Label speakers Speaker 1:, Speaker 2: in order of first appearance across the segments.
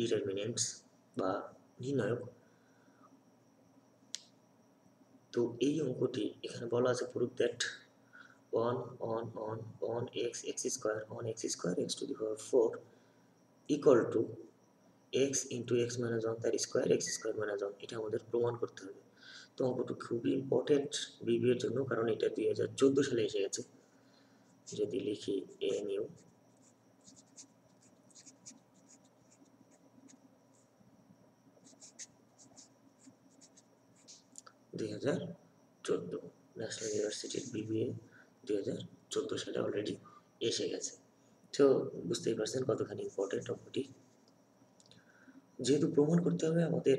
Speaker 1: Determinants বা নির্ণায়ক তো এই অঙ্কটি এখানে বলা আছে proof that one on on on x x square on x square x to the power four equal to x into x minus one তার square x square minus one এটা আমাদের প্রমাণ করতে হবে। তো অঙ্কটি খুবই ইম্পর্টেন্ট বিবিএর জন্য, কারণ এটা দুই হাজার চোদ্দ সালে এসে গেছে। যদি লিখি এ নিউ দুই হাজার চোদ্দ। ন্যাশনাল ইউনিভার্সিটির বিবিএ দুই হাজার চোদ্দ সালে অলরেডি এসে গেছে। তো বুঝতেই পারছেন কতখানি ইম্পর্টেন্ট অঙ্কটি যেহেতু প্রমাণ করতে হবে আমাদের,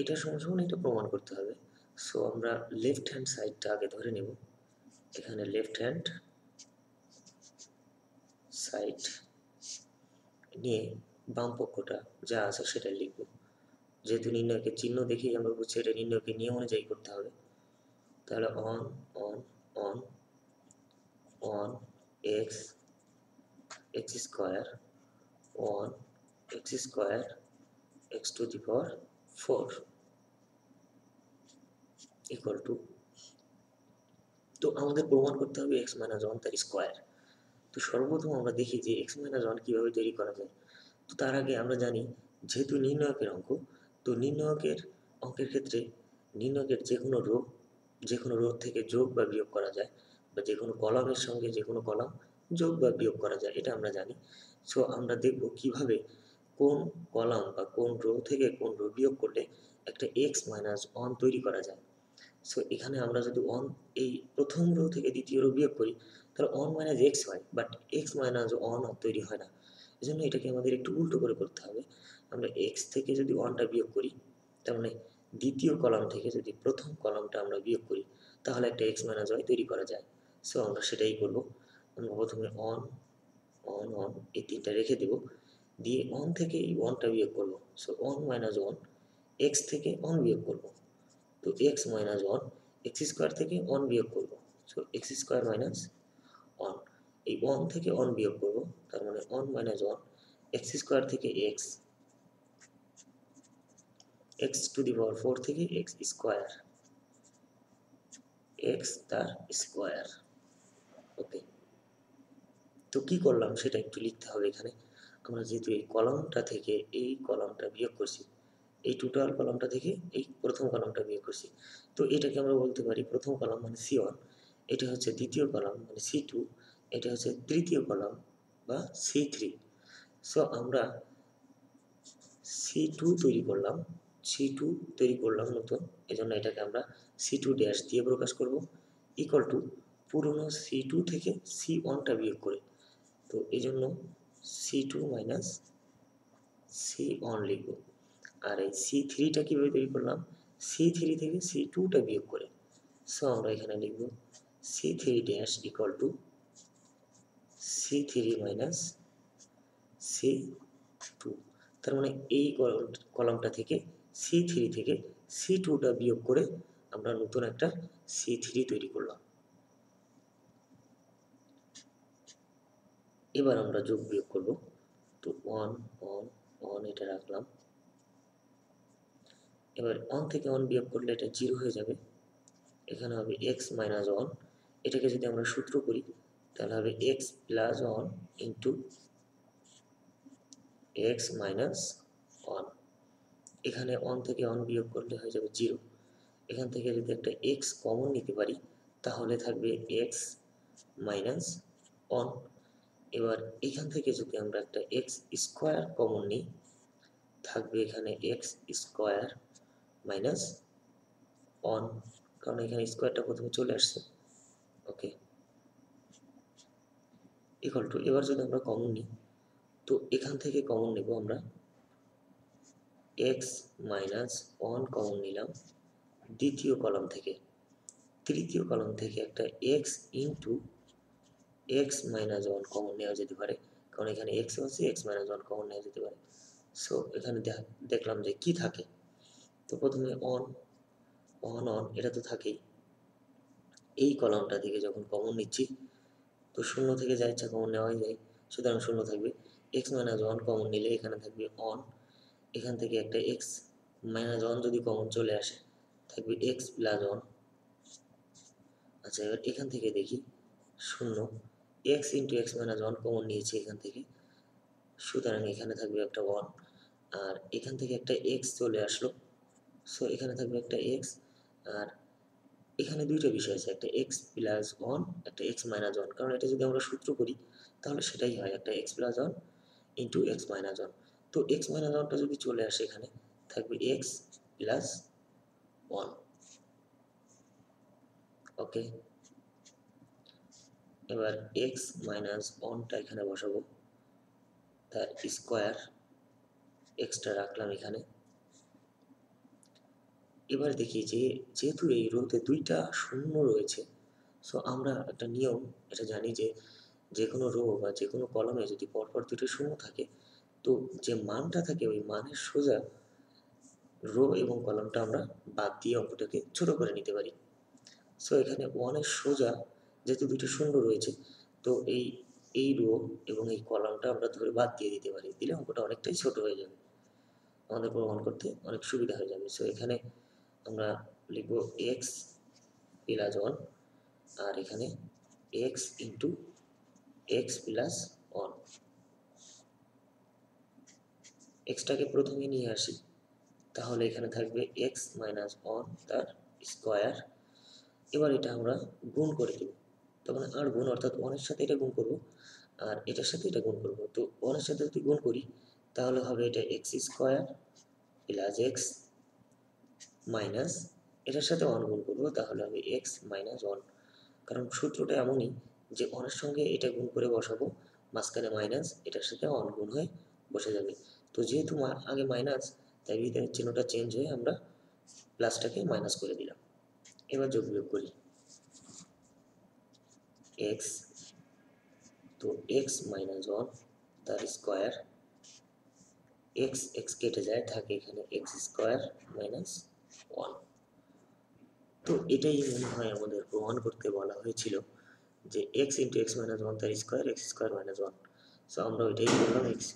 Speaker 1: এটা সমান এটা প্রমাণ করতে হবে। সো আমরা লেফট হ্যান্ড সাইডটা আগে ধরে নেব। এখানে লেফট হ্যান্ড সাইড নিয়ে বাম পক্ষটা যা আছে সেটা লিখব। যেহেতু নির্ণয়কে চিহ্ন দেখেই আমরা বুঝছি, এটা নির্ণয়কে নিয়ম অনুযায়ী করতে হবে। তাহলে on on on on x x square one x square x to the power four equal to তো আমাদের প্রমাণ করতে হবে এক্স মাইনাস ওয়ান তার স্কোয়ার তো সর্বপ্রথম আমরা দেখি যে এক্স মাইনাস ওয়ান কীভাবে তৈরি করা যায়। তো তার আগে আমরা জানি, যেহেতু নির্ণয়কের অঙ্ক তো নির্ণয়কের অঙ্কের ক্ষেত্রে নির্ণয়কের যে কোনো রো যে কোনো রোগ থেকে যোগ বা বিয়োগ করা যায় বা যে কোনো কলামের সঙ্গে যে কোনো কলাম যোগ বা বিয়োগ করা যায়, এটা আমরা জানি। সো আমরা দেখব কীভাবে কোন কলাম বা কোন রো থেকে কোন রো বিয়োগ করলে একটা এক্স মাইনাস ওয়ান তৈরি করা যায়। সো এখানে আমরা যদি ওয়ান, এই প্রথম রো থেকে দ্বিতীয় রো বিয়োগ করি, তাহলে ওয়ান মাইনাস এক্স হয়, বাট এক্স মাইনাস ওয়ান তৈরি হয় না। এই জন্য এটাকে আমাদের একটু উল্টো করে করতে হবে। আমরা এক্স থেকে যদি ওয়ানটা বিয়োগ করি, তার মানে দ্বিতীয় কলাম থেকে যদি প্রথম কলামটা আমরা বিয়োগ করি, তাহলে একটা এক্স মাইনাস ওয়াই তৈরি করা যায়। সো আমরা সেটাই করব। আমরা প্রথমে অন অন অন এই তিনটা রেখে দেব। দিয়ে ওয়ান থেকে এই ওয়ানটা বিয়োগ করব। So one minus one x থেকে ওয়ান বিয়োগ করব। তো x minus one x square থেকে ওয়ান বিয়োগ করব। সো এক্স স্কোয়ার মাইনাস এই ওয়ান থেকে ওয়ান বিয়োগ করব, তার মানে one minus one x square থেকে x x to the power four থেকে এক্স স্কোয়ার এক্স তার স্কোয়ার ওকে তো কি করলাম সেটা একটু লিখতে হবে এখানে। আমরা যেহেতু এই কলমটা থেকে এই কলমটা বিয়োগ করছি, এই টোটাল কলমটা থেকে এই প্রথম কলমটা বিয়োগ করছি, তো এটাকে আমরা বলতে পারি প্রথম কলম মানে সি ওয়ান এটা হচ্ছে দ্বিতীয় কলম মানে সি টু এটা হচ্ছে তৃতীয় কলাম বা সি থ্রি সো আমরা সি টু তৈরি করলাম। সি টু তৈরি করলাম নতুন। এই জন্য এটাকে আমরা সি টু ড্যাশ দিয়ে প্রকাশ করব। ইকুয়াল টু পুরনো সি টু থেকে সি ওয়ানটা বিয়োগ করে। তো এই জন্য C two minus C one লিখব। আর এই সি থ্রিটা কীভাবে তৈরি করলাম? সি থ্রি থেকে সি টুটা বিয়োগ করে। সো আমরা এখানে লিখব C three dash equal to C three minus C two তার মানে এই কলমটা থেকে সি থ্রি থেকে সি টুটা বিয়োগ করে আমরা নতুন একটা সি থ্রি তৈরি করলাম। এবার আমরা যোগ বিয়োগ করব। তো ওয়ান ওয়ান ওয়ান এটা রাখলাম। এবার ওয়ান থেকে ওয়ান বিয়োগ করলে এটা জিরো হয়ে যাবে। এখানে হবে এক্স মাইনাস ওয়ান এটাকে যদি আমরা সূত্র করি তাহলে হবে x plus one into x minus one এখানে ওয়ান থেকে ওয়ান বিয়োগ করলে হয়ে যাবে জিরো এখান থেকে যদি একটা এক্স কমন নিতে পারি, তাহলে থাকবে এক্স মাইনাস ওয়ান এবার এখান থেকে যদি আমরা একটা এক্স স্কোয়ার কমন নিই, থাকবে এখানে এক্স স্কোয়ার মাইনাস ওয়ান কারণ এখানে স্কোয়ারটা প্রথমে চলে আসছে। ওকে ইকুয়াল টু এবার যদি আমরা কমন নিই, তো এখান থেকে কমন নেব আমরা এক্স মাইনাস ওয়ান কমন নিলাম দ্বিতীয় কলম থেকে। তৃতীয় কলম থেকে একটা x into x minus one common নেওয়া যেতে পারে, কারণ এখানে এক্স আছে এক্স মাইনাস ওয়ান কমন নেওয়া যেতে পারে। সো এখানে দেখলাম যে কি থাকে? তো প্রথমে অন অন অন এটা তো থাকেই। এই কলমটা থেকে যখন কমন নিচ্ছি তো শূন্য থেকে যা ইচ্ছা কমন নেওয়াই যায়। সুতরাং শূন্য থাকবে। এক্স মাইনাস ওয়ান কমন নিলে এখানে থাকবে অন এখান থেকে একটা এক্স মাইনাস ওয়ান যদি কমন চলে আসে, থাকবে এক্স প্লাস ওয়ান আচ্ছা এবার এখান থেকে দেখি শূন্য। X into x minus one common নিয়েছি এখান থেকে। সুতরাং এখানে থাকবে একটা ওয়ান আর এখান থেকে একটা এক্স চলে আসলো। সো এখানে থাকবে একটা এক্স আর এখানে দুইটা বিষয় আছে, একটা এক্স প্লাস ওয়ান একটা এক্স মাইনাস ওয়ান কারণ এটা যদি আমরা সূত্র করি, তাহলে সেটাই হয়, একটা x plus one into x minus one তো এক্স মাইনাস ওয়ানটা যদি চলে আসে এখানে, থাকবে এক্স প্লাস ওয়ান ওকে এবার এক্স মাইনাস ওয়ানটা এখানে বসাবো। তার স্কোয়ার এক্সট্রা রাখলাম এখানে। এবার দেখি যে, যেহেতু এই রোতে দুইটা শূন্য রয়েছে সো আমরা একটা নিয়ম, এটা জানি যে যে কোনো রো বা যে কোনো কলমে যদি পরপর দুটো শূন্য থাকে, তো যে মানটা থাকে ওই মানের সোজা রো এবং কলমটা আমরা বাদ দিয়ে অঙ্কটাকে ছোট করে নিতে পারি। সো এখানে ওয়ানের সোজা যেহেতু দুটো শূন্য রয়েছে, তো এই এই রো এবং এই কলমটা আমরা ধরে বাদ দিয়ে দিতে পারি, দিলে অঙ্কটা অনেকটাই ছোট হয়ে যাবে। আমাদের প্রমাণ করতে অনেক সুবিধা হয়ে যাবে। সো এখানে আমরা লিখব এক্স প্লাস ওয়ান আর এখানে x into x plus one এক্সটাকে প্রথমে নিয়ে আসি, তাহলে এখানে থাকবে এক্স মাইনাস ওয়ান তার স্কোয়ার এবার এটা আমরা গুণ করে দেব তখন আর গুণ, অর্থাৎ ওয়ানের সাথে এটা গুণ করব, আর এটার সাথে এটা গুণ করব। তো ওয়ানের সাথে যদি গুণ করি, তাহলে হবে এটা x square plus x minus এটার সাথে ওয়ান গুণ করব, তাহলে হবে এক্স মাইনাস ওয়ান কারণ সূত্রটা এমনই যে ওয়ানের সঙ্গে এটা গুণ করে বসাবো, মাঝখানে মাইনাস এটার সাথে ওয়ান গুণ হয়ে বসে যাবে। তো যেহেতু আগে মাইনাস তাই ভিতরের চিহ্নটা চেঞ্জ হয়ে আমরা প্লাসটাকে মাইনাস করে দিলাম। এবার যোগ বিয়োগ করি। এক্স তো এক্স মাইনাস ওয়ান তার স্কোয়ার এক্স এক্স কেটে যায়, থাকে এখানে এক্স স্কোয়ার মাইনাস ওয়ান তো এটাই মনে হয় আমাদের প্রমাণ করতে বলা হয়েছিল যে x into x minus one তার square x square minus one so আমরা ওইটাই করলাম এক্স